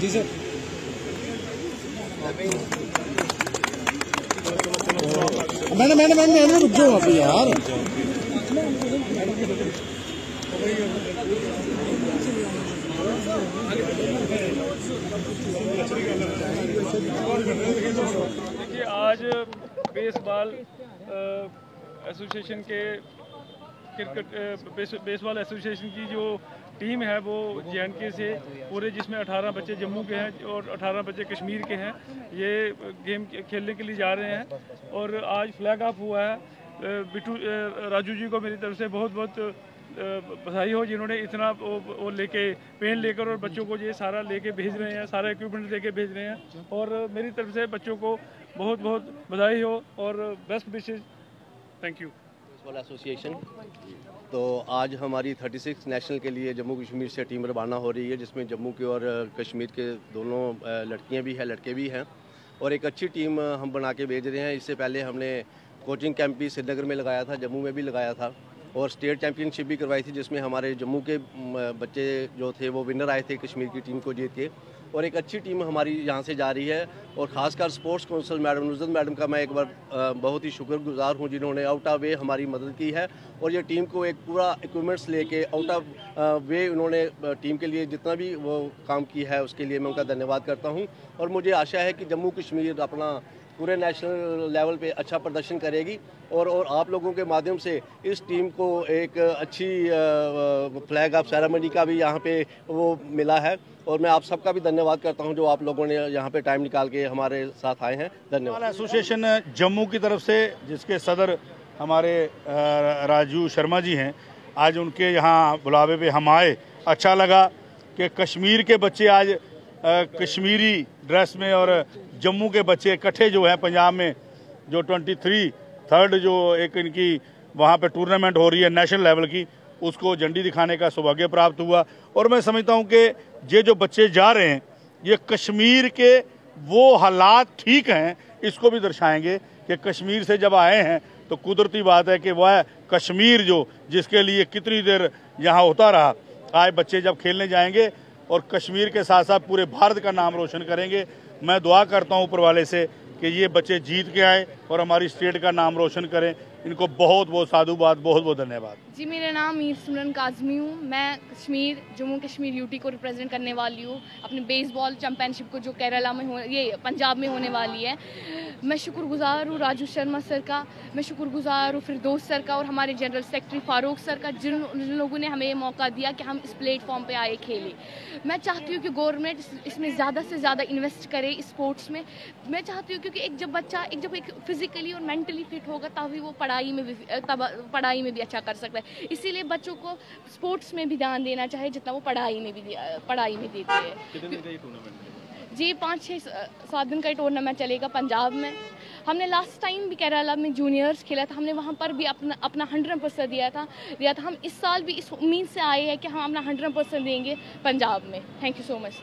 जी sir. Madam madam madam madam, रुक जाओ अभी यार। देखिए, आज बेसबॉल एसोसिएशन के क्रिकेट बेस, बेसबॉल एसोसिएशन की जो टीम है वो जे से पूरे जिसमें 18 बच्चे जम्मू के हैं और 18 बच्चे कश्मीर के हैं ये गेम खेलने के लिए जा रहे हैं। और आज फ्लैग ऑफ़ हुआ है बिटू राजू जी को मेरी तरफ़ से बहुत बहुत बधाई हो जिन्होंने इतना वो, वो लेके पेन लेकर और बच्चों को ये सारा लेके भेज रहे हैं सारा इक्विपमेंट लेके भेज रहे हैं। और मेरी तरफ़ से बच्चों को बहुत बहुत बधाई हो और best wishes thank you baseball association तो आज हमारी 36 नेशनल के लिए जम्मू कश्मीर से टीम रवाना हो रही है, जिसमें जम्मू के और कश्मीर के दोनों लड़कियाँ भी हैं, लड़के भी हैं। और एक अच्छी टीम हम बना के भेज रहे हैं। इससे पहले हमने कोचिंग कैंप भी श्रीनगर में लगाया था, जम्मू में भी लगाया था। और स्टेट चैम्पियनशिप भी करवाई थी, जिसमें हमारे जम्मू के बच्चे जो थे, वो विनर आए थे, कश्मीर की टीम को जीत के। और एक अच्छी टीम हमारी यहाँ से जा रही है। और ख़ासकर sports council madam Nuzhat madam का मैं एक बार बहुत ही शुक्रगुजार हूँ जिन्होंने आउट ऑफ़ वे हमारी मदद की है और ये टीम को एक पूरा इक्विपमेंट्स लेके आउट ऑफ़ वे उन्होंने टीम के लिए जितना भी वो काम किया है उसके लिए मैं उनका धन्यवाद करता हूँ और मुझे आशा है कि जम्मू कश्मीर अपना पूरे नेशनल लेवल पे अच्छा प्रदर्शन करेगी और और आप लोगों के माध्यम से इस टीम को एक अच्छी फ्लैग ऑफ़ सेरेमनी का भी यहाँ पे वो मिला है और मैं आप सबका भी धन्यवाद करता हूँ जो आप लोगों ने यहाँ पे टाइम निकाल के हमारे साथ आए हैं। धन्यवाद। एसोसिएशन जम्मू की तरफ़ से, जिसके सदर हमारे राजू शर्मा जी हैं, आज उनके यहाँ बुलावे पे हम आए। अच्छा लगा कि कश्मीर के बच्चे आज कश्मीरी ड्रेस में और जम्मू के बच्चे इकट्ठे जो हैं पंजाब में, जो 23 थर्ड जो एक इनकी वहाँ पे टूर्नामेंट हो रही है नेशनल लेवल की, उसको झंडी दिखाने का सौभाग्य प्राप्त हुआ। और मैं समझता हूँ कि ये जो बच्चे जा रहे हैं, ये कश्मीर के वो हालात ठीक हैं, इसको भी दर्शाएँगे कि कश्मीर से जब आए हैं तो कुदरती बात है कि वह कश्मीर जो, जिसके लिए कितनी देर यहाँ होता रहा, आए बच्चे जब खेलने जाएँगे और कश्मीर के साथ साथ पूरे भारत का नाम रोशन करेंगे। मैं दुआ करता हूँ ऊपर वाले से कि ये बच्चे जीत के आए और हमारी स्टेट का नाम रोशन करें। इनको बहुत बहुत साधुवाद, बहुत बहुत धन्यवाद। जी, मेरा नाम मीर सुमरन काजमी हूँ। मैं कश्मीर, जम्मू कश्मीर, यूटी को रिप्रेजेंट करने वाली हूँ। अपने बेसबॉल चैम्पियनशिप को जो केरला में हो, ये पंजाब में होने वाली है। मैं शुक्रगुजार हूँ राजू शर्मा सर का। मैं शुक्रगुजार हूँ फिरदोस सर का और हमारे जनरल सेक्रेटरी फारूक सर का जिन जिन लोगों ने हमें ये मौका दिया कि हम इस प्लेटफॉर्म पे आए खेले। मैं चाहती हूँ कि गवर्नमेंट इसमें ज़्यादा से ज़्यादा इन्वेस्ट करे स्पोर्ट्स में। मैं चाहती हूँ क्योंकि एक जब बच्चा एक जब एक फिजिकली और मेंटली फिट होगा तभी वो पढ़ाई में भी तब पढ़ाई में भी अच्छा कर सकता है। इसीलिए बच्चों को स्पोर्ट्स में भी ध्यान देना चाहिए जितना वो पढ़ाई में भी पढ़ाई में देते हैं। जी पाँच छः सात दिन का टूर्नामेंट चलेगा पंजाब में। हमने लास्ट टाइम भी केरला में जूनियर्स खेला था, हमने वहाँ पर भी अपना अपना हंड्रेड परसेंट दिया था। दिया था, हम इस साल भी इस उम्मीद से आए हैं कि हम अपना हंड्रेड परसेंट देंगे पंजाब में। Thank you so much